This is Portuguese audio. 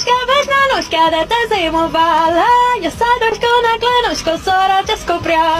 Nanoška, veď nanoška, te zimovala. Já se trošku nagle nožko, sora českou prá. Dovolí si